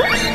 Whee!